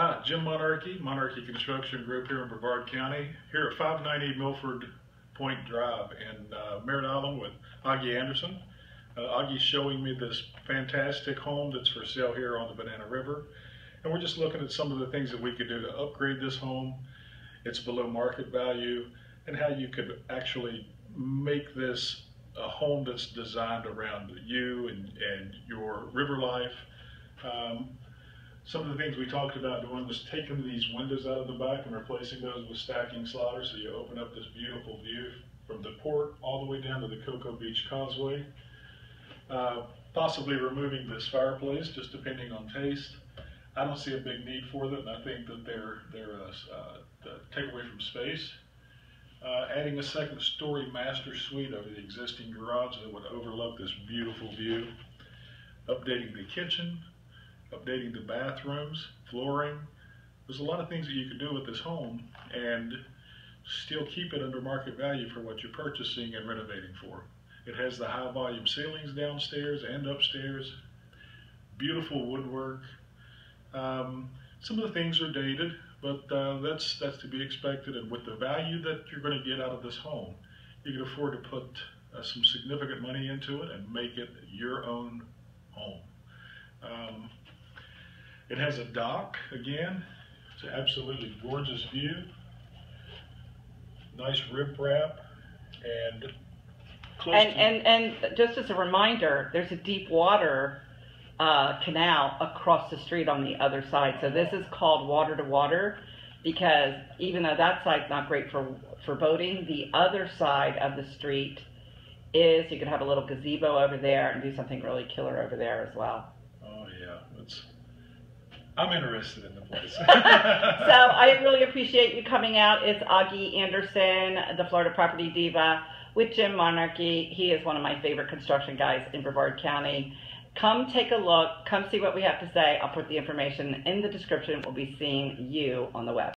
Hi, Jim Monarchy, Monarchy Construction Group here in Brevard County, here at 590 Milford Point Drive in uh, Merritt Island with Agi Anderson. Uh, Agi's showing me this fantastic home that's for sale here on the Banana River. And we're just looking at some of the things that we could do to upgrade this home. It's below market value and how you could actually make this a home that's designed around you and, and your river life. Um, some of the things we talked about doing was taking these windows out of the back and replacing those with stacking sliders so you open up this beautiful view from the port all the way down to the Cocoa Beach Causeway. Uh, possibly removing this fireplace, just depending on taste. I don't see a big need for that, and I think that they're, they're a, uh, take away from space. Uh, adding a second story master suite over the existing garage that would overlook this beautiful view. Updating the kitchen, updating the bathrooms, flooring. There's a lot of things that you could do with this home and still keep it under market value for what you're purchasing and renovating for. It has the high volume ceilings downstairs and upstairs, beautiful woodwork. Um, some of the things are dated, but uh, that's that's to be expected. And with the value that you're going to get out of this home, you can afford to put uh, some significant money into it and make it your own home. Um, it has a dock again. It's an absolutely gorgeous view. Nice riprap and close And, and, and just as a reminder, there's a deep water uh, canal across the street on the other side. So this is called water to water because even though that side's not great for, for boating, the other side of the street is, you could have a little gazebo over there and do something really killer over there as well. Oh yeah, it's. I'm interested in the place. so I really appreciate you coming out. It's Agi Anderson, the Florida Property Diva, with Jim Monarchy. He is one of my favorite construction guys in Brevard County. Come take a look. Come see what we have to say. I'll put the information in the description. We'll be seeing you on the web.